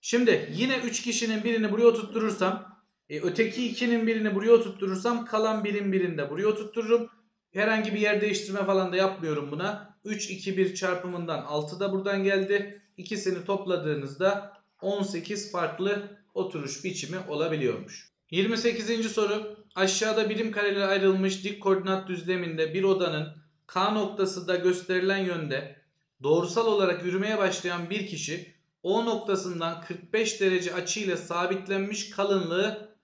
Şimdi yine 3 kişinin birini buraya oturtturursam e, öteki 2'nin birini buraya oturtturursam kalan birin birinde buraya oturttururum. Herhangi bir yer değiştirme falan da yapmıyorum buna. 3 2 1 çarpımından 6 da buradan geldi. İkisini topladığınızda 18 farklı oturuş biçimi olabiliyormuş. 28. soru aşağıda birim kareler ayrılmış dik koordinat düzleminde bir odanın K noktası da gösterilen yönde doğrusal olarak yürümeye başlayan bir kişi O noktasından 45 derece açıyla sabitlenmiş kalınlığı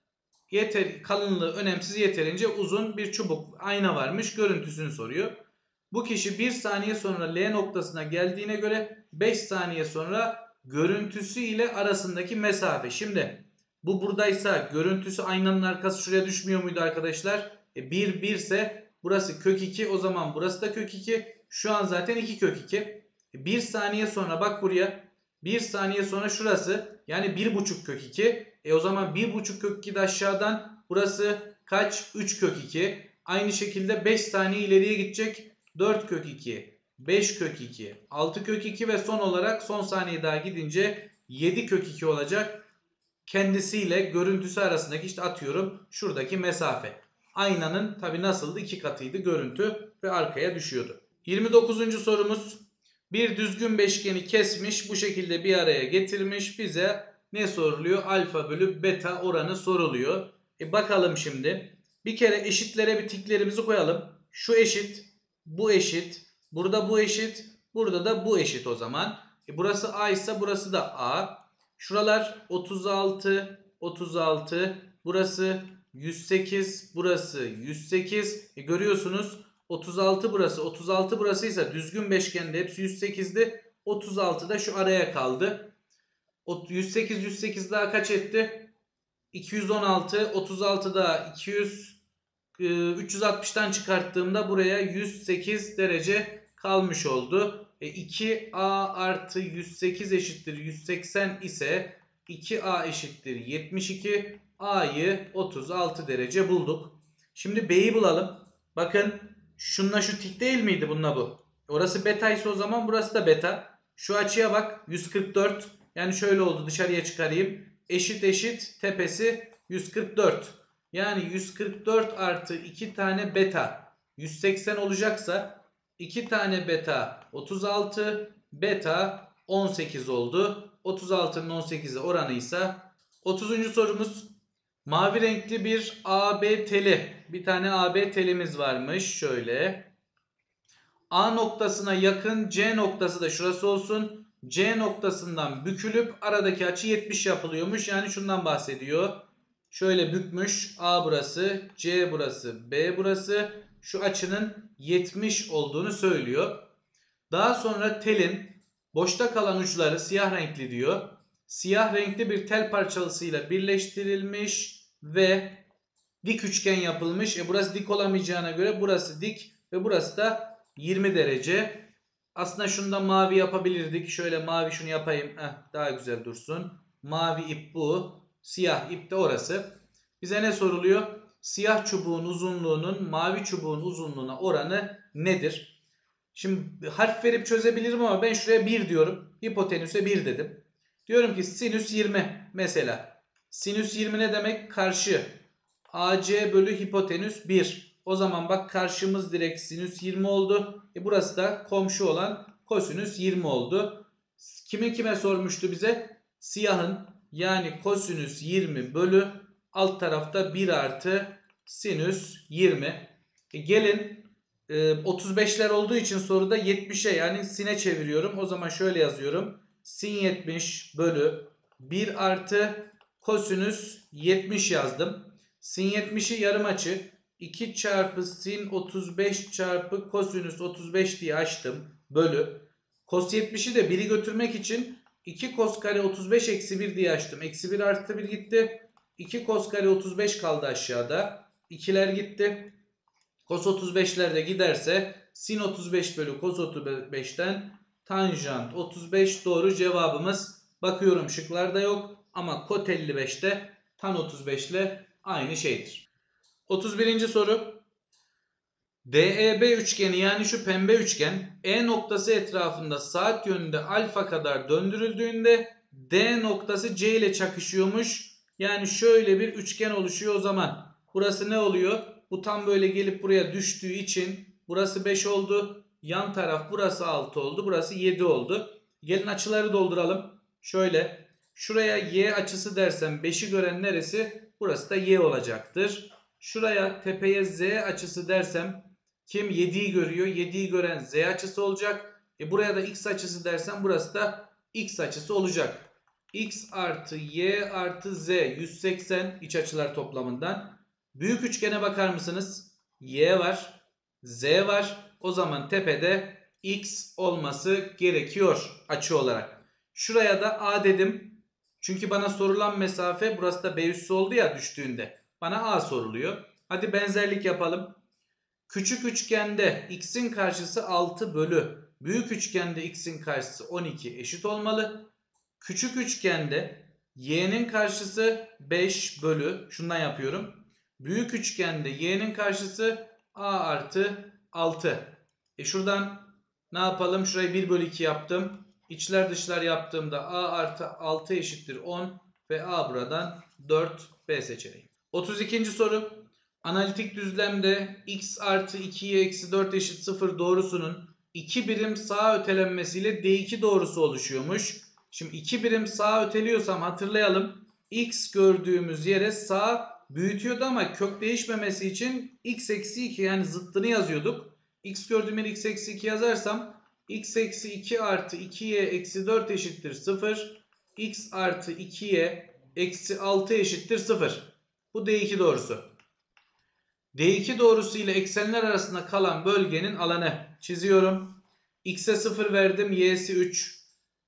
yeter kalınlığı önemsiz yeterince uzun bir çubuk ayna varmış görüntüsünü soruyor. Bu kişi 1 saniye sonra L noktasına geldiğine göre 5 saniye sonra görüntüsü ile arasındaki mesafe. Şimdi bu buradaysa görüntüsü aynanın arkası şuraya düşmüyor muydu arkadaşlar? E 1 1 ise burası kök 2 o zaman burası da kök 2. Şu an zaten 2 kök 2. 1 saniye sonra bak buraya 1 saniye sonra şurası yani 1,5 kök 2. E o zaman 1,5 kök 2 de aşağıdan burası kaç? 3 kök 2. Aynı şekilde 5 saniye ileriye gidecek. 4 kök 2, 5 kök 2, 6 kök 2 ve son olarak son saniye daha gidince 7 kök 2 olacak. Kendisiyle görüntüsü arasındaki işte atıyorum şuradaki mesafe. Aynanın tabi nasıldı? iki katıydı görüntü ve arkaya düşüyordu. 29. sorumuz bir düzgün beşgeni kesmiş bu şekilde bir araya getirmiş bize ne soruluyor? Alfa bölü beta oranı soruluyor. E bakalım şimdi. Bir kere eşitlere bir tiklerimizi koyalım. Şu eşit, bu eşit, burada bu eşit, burada da bu eşit o zaman. E burası A ise burası da A. Şuralar 36, 36, burası 108, burası 108. E görüyorsunuz 36 burası, 36 burasıysa düzgün beşgende hepsi 108'di. 36 da şu araya kaldı. 108 108 daha kaç etti? 216, 36 da 200 360'tan çıkarttığımda buraya 108 derece kalmış oldu. E 2a artı 108 eşittir 180 ise 2a eşittir 72. a'yı 36 derece bulduk. Şimdi b'yi bulalım. Bakın şunla şu tik değil miydi bununla bu? Orası beta ise o zaman burası da beta. Şu açıya bak 144. Yani şöyle oldu dışarıya çıkarayım. Eşit eşit tepesi 144. Yani 144 artı 2 tane beta 180 olacaksa 2 tane beta 36 beta 18 oldu. 36'nın 18'e oranı ise 30. sorumuz mavi renkli bir AB teli bir tane AB telimiz varmış şöyle A noktasına yakın C noktası da şurası olsun C noktasından bükülüp aradaki açı 70 yapılıyormuş. Yani şundan bahsediyor. Şöyle bükmüş. A burası, C burası, B burası. Şu açının 70 olduğunu söylüyor. Daha sonra telin boşta kalan uçları siyah renkli diyor. Siyah renkli bir tel parçasıyla birleştirilmiş ve dik üçgen yapılmış. E burası dik olamayacağına göre burası dik ve burası da 20 derece. Aslında şunu da mavi yapabilirdik. Şöyle mavi şunu yapayım. Heh, daha güzel dursun. Mavi ip bu. Siyah ip de orası. Bize ne soruluyor? Siyah çubuğun uzunluğunun mavi çubuğun uzunluğuna oranı nedir? Şimdi harf verip çözebilirim ama ben şuraya 1 diyorum. Hipotenüse 1 dedim. Diyorum ki sinüs 20 mesela. Sinüs 20 ne demek? Karşı. AC bölü hipotenüs 1. O zaman bak karşımız direkt sinüs 20 oldu. E burası da komşu olan kosinüs 20 oldu. Kimi kime sormuştu bize? Siyahın yani kosinüs 20 bölü alt tarafta 1 artı sinüs 20. E gelin e, 35'ler olduğu için soruda 70'e yani sine çeviriyorum. O zaman şöyle yazıyorum. Sin 70 bölü 1 artı kosinüs 70 yazdım. Sin 70'i yarım açı 2 çarpı sin 35 çarpı kosinüs 35 diye açtım. Bölü. Kos 70'i de 1'i götürmek için 2 kos kare 35 eksi 1 diye açtım. Eksi 1 artı 1 gitti. 2 kos kare 35 kaldı aşağıda. 2'ler gitti. Kos 35'ler de giderse sin 35 bölü kos 35'ten tanjant 35 doğru cevabımız. Bakıyorum şıklarda yok ama kot 55'te tan 35 ile aynı şeydir. 31. soru. DEB üçgeni yani şu pembe üçgen E noktası etrafında saat yönünde alfa kadar döndürüldüğünde D noktası C ile çakışıyormuş. Yani şöyle bir üçgen oluşuyor o zaman. Burası ne oluyor? Bu tam böyle gelip buraya düştüğü için burası 5 oldu. Yan taraf burası 6 oldu. Burası 7 oldu. Gelin açıları dolduralım. Şöyle şuraya y açısı dersem 5'i gören neresi? Burası da y olacaktır. Şuraya tepeye z açısı dersem kim 7'yi görüyor? 7'yi gören z açısı olacak. E buraya da x açısı dersem burası da x açısı olacak. x artı y artı z 180 iç açılar toplamından. Büyük üçgene bakar mısınız? y var, z var. O zaman tepede x olması gerekiyor açı olarak. Şuraya da a dedim. Çünkü bana sorulan mesafe burası da b üssü oldu ya düştüğünde. Bana a soruluyor. Hadi benzerlik yapalım. Küçük üçgende x'in karşısı 6 bölü. Büyük üçgende x'in karşısı 12 eşit olmalı. Küçük üçgende y'nin karşısı 5 bölü. Şundan yapıyorum. Büyük üçgende y'nin karşısı a artı 6. E şuradan ne yapalım? Şurayı 1 bölü 2 yaptım. İçler dışlar yaptığımda a artı 6 eşittir 10 ve a buradan 4 B seçeneği. 32. soru. Analitik düzlemde x artı 2y eksi 4 eşit 0 doğrusunun 2 birim sağ ötelenmesiyle d2 doğrusu oluşuyormuş. Şimdi 2 birim sağ öteliyorsam hatırlayalım. x gördüğümüz yere sağ büyütüyordu ama kök değişmemesi için x eksi 2 yani zıttını yazıyorduk. x gördüğüm yere x eksi 2 yazarsam x eksi 2 artı 2y eksi 4 eşittir 0. x artı 2y eksi 6 eşittir 0. Bu D2 doğrusu. D2 doğrusu ile eksenler arasında kalan bölgenin alanı çiziyorum. X'e 0 verdim, Y'si 3.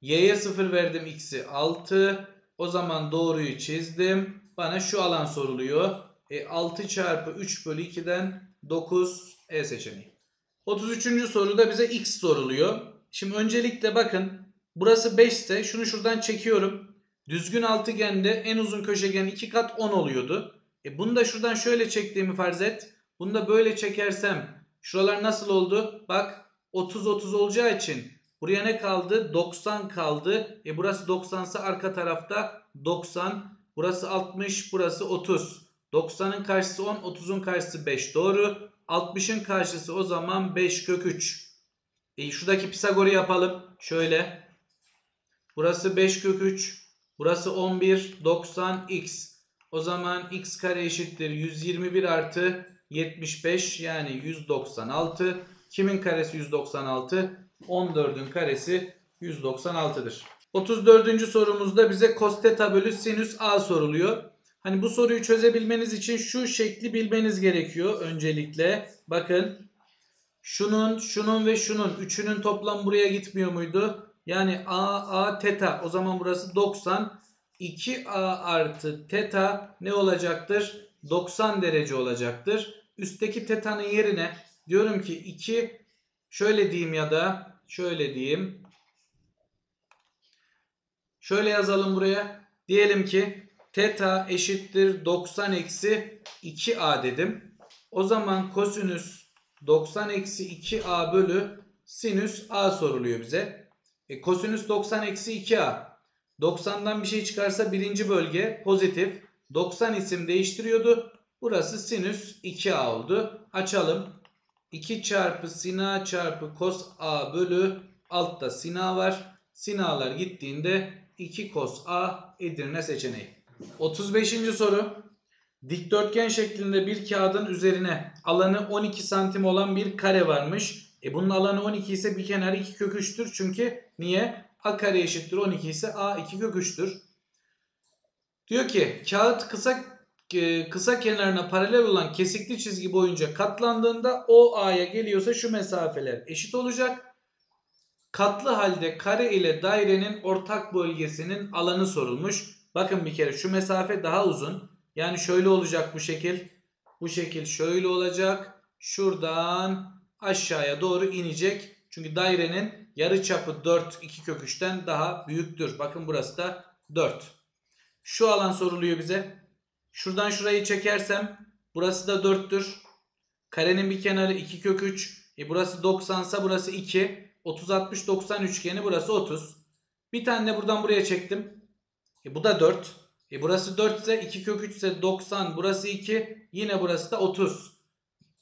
Y'ye 0 verdim, X'i 6. O zaman doğruyu çizdim. Bana şu alan soruluyor. E, 6 çarpı 3 bölü 2'den 9 E seçeneği. 33. soruda bize X soruluyor. Şimdi öncelikle bakın. Burası 5 ise şunu şuradan çekiyorum. Düzgün altıgende en uzun köşegen 2 kat 10 oluyordu. E bunu da şuradan şöyle çektiğimi farz et. Bunu da böyle çekersem şuralar nasıl oldu? Bak 30 30 olacağı için buraya ne kaldı? 90 kaldı. E burası 90 ise arka tarafta 90. Burası 60, burası 30. 90'ın karşısı 10, 30'un karşısı 5. Doğru. 60'ın karşısı o zaman 5 kök 3. E şuradaki Pisagor'u yapalım. Şöyle. Burası 5 kök 3. Burası 11, 90, x. O zaman x kare eşittir 121 artı 75 yani 196. Kimin karesi 196? 14'ün karesi 196'dır. 34. sorumuzda bize cos theta bölü sinüs a soruluyor. Hani bu soruyu çözebilmeniz için şu şekli bilmeniz gerekiyor öncelikle. Bakın şunun, şunun ve şunun üçünün toplam buraya gitmiyor muydu? Yani a, a, teta. O zaman burası 90. 2a artı teta ne olacaktır? 90 derece olacaktır. Üstteki teta'nın yerine diyorum ki 2 şöyle diyeyim ya da şöyle diyeyim. Şöyle yazalım buraya. Diyelim ki teta eşittir 90 eksi 2a dedim. O zaman kosinüs 90 eksi 2a bölü sinüs a soruluyor bize. E, kosinüs 90 eksi 2a. 90'dan bir şey çıkarsa birinci bölge pozitif. 90 isim değiştiriyordu. Burası sinüs 2a oldu. Açalım. 2 çarpı sin a çarpı cos a bölü altta sin a var. Sin a'lar gittiğinde 2 cos a Edirne seçeneği. 35. soru. Dikdörtgen şeklinde bir kağıdın üzerine alanı 12 santim olan bir kare varmış. E bunun alanı 12 ise bir kenarı 2 kök 3'tür. Çünkü niye? A kare eşittir 12 ise A 2 kök 3'tür. Diyor ki kağıt kısa e, kısa kenarına paralel olan kesikli çizgi boyunca katlandığında o A'ya geliyorsa şu mesafeler eşit olacak. Katlı halde kare ile dairenin ortak bölgesinin alanı sorulmuş. Bakın bir kere şu mesafe daha uzun. Yani şöyle olacak bu şekil. Bu şekil şöyle olacak. Şuradan aşağıya doğru inecek. Çünkü dairenin yarı çapı 4 2 kök 3'ten daha büyüktür. Bakın burası da 4. Şu alan soruluyor bize. Şuradan şurayı çekersem burası da 4'tür. Karenin bir kenarı 2 kök 3. E burası 90 ise burası 2. 30 60 90 üçgeni burası 30. Bir tane de buradan buraya çektim. E bu da 4. E burası 4 ise 2 kök 3 ise 90 burası 2 yine burası da 30.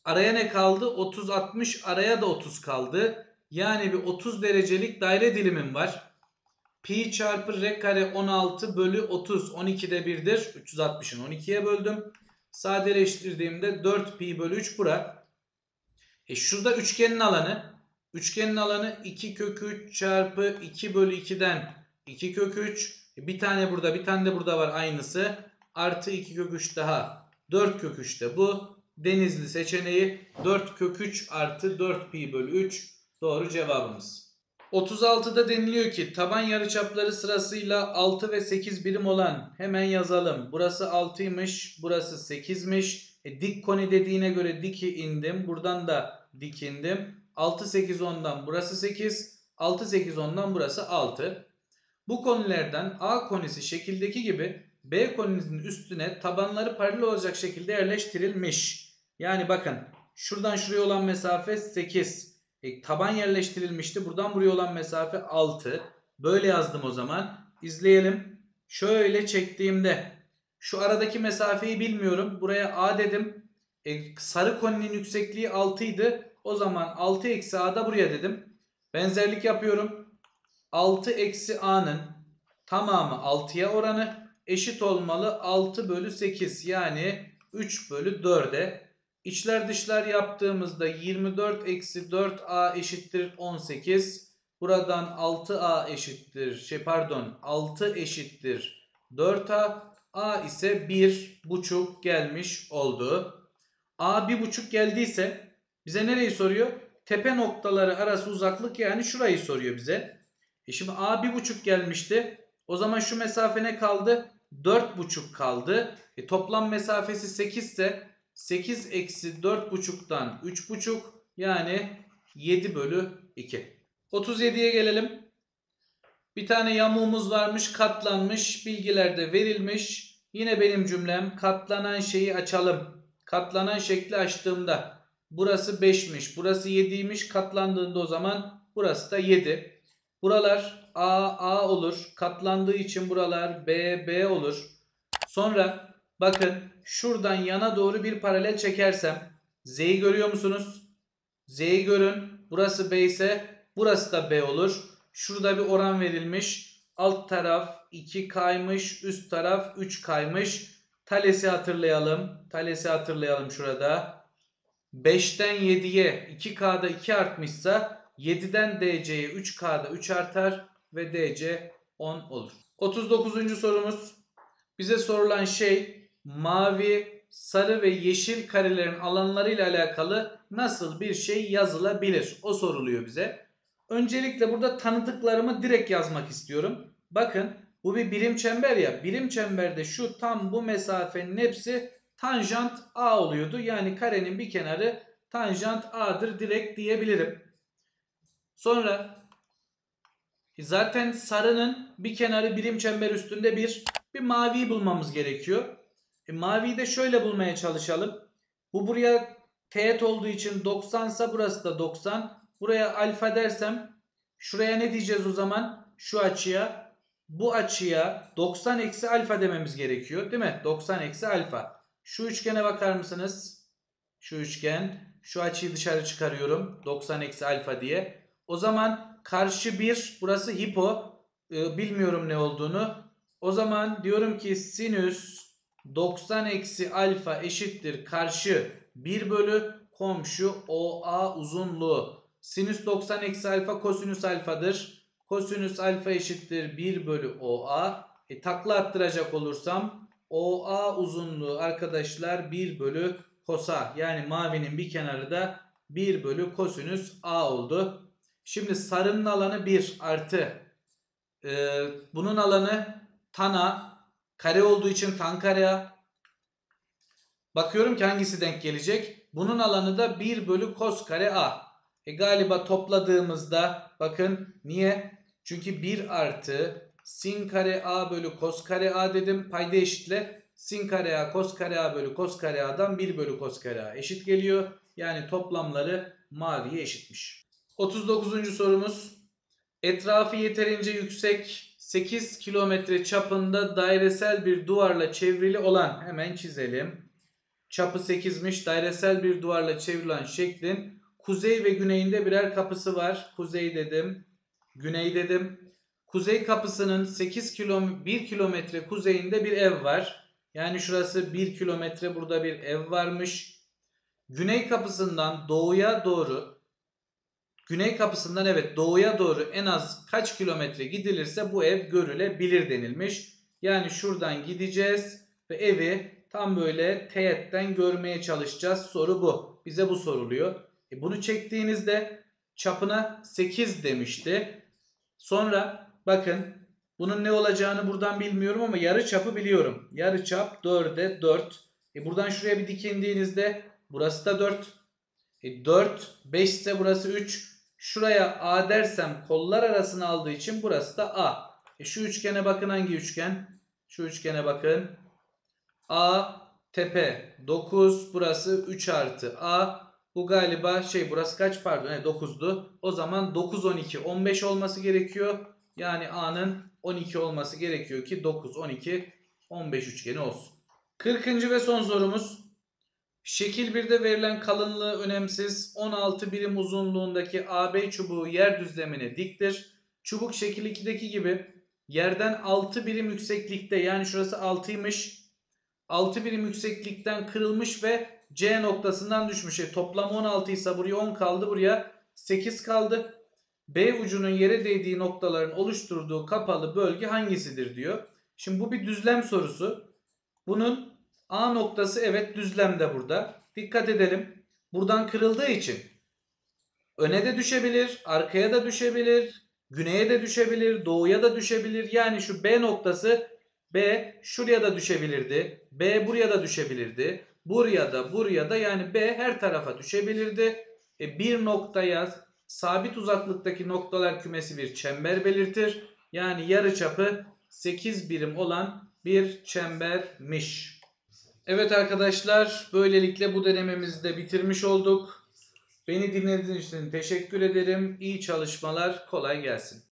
Araya ne kaldı? 30 60 araya da 30 kaldı. Yani bir 30 derecelik daire dilimim var. Pi çarpı r kare 16 bölü 30 12'de 1'dir. 360'ın 12'ye böldüm. Sadeleştirdiğimde 4 pi bölü 3 bura. E şurada üçgenin alanı. Üçgenin alanı 2 kök 3 çarpı 2 bölü 2'den 2 kök 3. E bir tane burada bir tane de burada var aynısı. Artı 2 kök 3 daha 4 kök 3 de bu. Denizli seçeneği 4 kök 3 artı 4 pi bölü 3 doğru cevabımız. 36'da deniliyor ki taban yarıçapları sırasıyla 6 ve 8 birim olan hemen yazalım. Burası 6'ymış burası 8'miş. E, dik koni dediğine göre diki indim. Buradan da dik indim. 6 8 10'dan burası 8. 6 8 10'dan burası 6. Bu konilerden A konisi şekildeki gibi B konisinin üstüne tabanları paralel olacak şekilde yerleştirilmiş. Yani bakın şuradan şuraya olan mesafe 8. E, taban yerleştirilmişti. Buradan buraya olan mesafe 6. Böyle yazdım o zaman. İzleyelim. Şöyle çektiğimde şu aradaki mesafeyi bilmiyorum. Buraya A dedim. E, sarı koninin yüksekliği 6 idi. O zaman 6 eksi A da buraya dedim. Benzerlik yapıyorum. 6 eksi A'nın tamamı 6'ya oranı eşit olmalı 6 bölü 8 yani 3 bölü 4'e. İçler dışlar yaptığımızda 24 eksi 4a eşittir 18. Buradan 6a eşittir şey pardon 6 eşittir 4a. a ise 1 buçuk gelmiş oldu. a 1 buçuk geldiyse bize nereyi soruyor? Tepe noktaları arası uzaklık yani şurayı soruyor bize. E şimdi a 1 buçuk gelmişti. O zaman şu mesafe ne kaldı? 4 buçuk kaldı. E toplam mesafesi 8 ise 8 eksi 4,5'tan 3,5 yani 7 bölü 2. 37'ye gelelim. Bir tane yamuğumuz varmış katlanmış bilgiler de verilmiş. Yine benim cümlem katlanan şeyi açalım. Katlanan şekli açtığımda burası 5'miş burası 7'ymiş katlandığında o zaman burası da 7. Buralar A A olur katlandığı için buralar B B olur. Sonra bakın şuradan yana doğru bir paralel çekersem Z'yi görüyor musunuz? Z'yi görün. Burası B ise burası da B olur. Şurada bir oran verilmiş. Alt taraf 2 kaymış. Üst taraf 3 kaymış. Tales'i hatırlayalım. Tales'i hatırlayalım şurada. 5'ten 7'ye 2K'da 2 artmışsa 7'den DC'ye 3K'da 3 artar ve DC 10 olur. 39. sorumuz. Bize sorulan şey mavi, sarı ve yeşil karelerin alanlarıyla alakalı nasıl bir şey yazılabilir? O soruluyor bize. Öncelikle burada tanıdıklarımı direkt yazmak istiyorum. Bakın bu bir birim çember ya. Birim çemberde şu tam bu mesafenin hepsi tanjant A oluyordu. Yani karenin bir kenarı tanjant A'dır direkt diyebilirim. Sonra zaten sarının bir kenarı birim çember üstünde bir bir maviyi bulmamız gerekiyor. E, maviyi de şöyle bulmaya çalışalım. Bu buraya teğet olduğu için 90 ise burası da 90. Buraya alfa dersem şuraya ne diyeceğiz o zaman? Şu açıya bu açıya 90 eksi alfa dememiz gerekiyor. Değil mi? 90 eksi alfa. Şu üçgene bakar mısınız? Şu üçgen. Şu açıyı dışarı çıkarıyorum. 90 eksi alfa diye. O zaman karşı 1 burası hipo. Ee, bilmiyorum ne olduğunu. O zaman diyorum ki sinüs 90 eksi alfa eşittir karşı 1 bölü komşu OA uzunluğu. Sinüs 90 eksi alfa kosinüs alfadır. Kosinüs alfa eşittir 1 bölü OA. E, takla attıracak olursam OA uzunluğu arkadaşlar 1 bölü kosa. Yani mavinin bir kenarı da 1 bölü kosinüs A oldu. Şimdi sarının alanı 1 artı e, bunun alanı tana kare olduğu için tan kare. Bakıyorum ki hangisi denk gelecek. Bunun alanı da 1 bölü kos kare A. E galiba topladığımızda bakın niye? Çünkü 1 artı sin kare A bölü kos kare A dedim. Payda eşitle sin kare A kos kare A bölü kos kare A'dan 1 bölü kos kare A eşit geliyor. Yani toplamları maviye eşitmiş. 39. sorumuz. Etrafı yeterince yüksek 8 kilometre çapında dairesel bir duvarla çevrili olan hemen çizelim. Çapı 8'miş dairesel bir duvarla çevrilen şeklin kuzey ve güneyinde birer kapısı var. Kuzey dedim. Güney dedim. Kuzey kapısının 8 kilo 1 kilometre kuzeyinde bir ev var. Yani şurası 1 kilometre burada bir ev varmış. Güney kapısından doğuya doğru Güney kapısından evet doğuya doğru en az kaç kilometre gidilirse bu ev görülebilir denilmiş. Yani şuradan gideceğiz ve evi tam böyle teğetten görmeye çalışacağız. Soru bu. Bize bu soruluyor. E bunu çektiğinizde çapına 8 demişti. Sonra bakın bunun ne olacağını buradan bilmiyorum ama yarı çapı biliyorum. Yarı çap 4'e 4. E buradan şuraya bir dikindiğinizde burası da 4. E 4, 5 ise burası 3. Şuraya A dersem kollar arasını aldığı için burası da A. E şu üçgene bakın hangi üçgen? Şu üçgene bakın. A tepe 9 burası 3 artı A. Bu galiba şey burası kaç pardon e, 9'du. O zaman 9 12 15 olması gerekiyor. Yani A'nın 12 olması gerekiyor ki 9 12 15 üçgeni olsun. 40. ve son sorumuz. Şekil 1'de verilen kalınlığı önemsiz 16 birim uzunluğundaki AB çubuğu yer düzlemine diktir. Çubuk şekil 2'deki gibi yerden 6 birim yükseklikte yani şurası 6'ymış. 6 birim yükseklikten kırılmış ve C noktasından düşmüş. E, toplam 16 ise buraya 10 kaldı. Buraya 8 kaldı. B ucunun yere değdiği noktaların oluşturduğu kapalı bölge hangisidir diyor. Şimdi bu bir düzlem sorusu. Bunun A noktası evet düzlemde burada. Dikkat edelim. Buradan kırıldığı için öne de düşebilir, arkaya da düşebilir, güneye de düşebilir, doğuya da düşebilir. Yani şu B noktası B şuraya da düşebilirdi. B buraya da düşebilirdi. Buraya da buraya da yani B her tarafa düşebilirdi. E, bir noktaya sabit uzaklıktaki noktalar kümesi bir çember belirtir. Yani yarıçapı 8 birim olan bir çembermiş. Evet arkadaşlar böylelikle bu denememizi de bitirmiş olduk. Beni dinlediğiniz için teşekkür ederim. İyi çalışmalar kolay gelsin.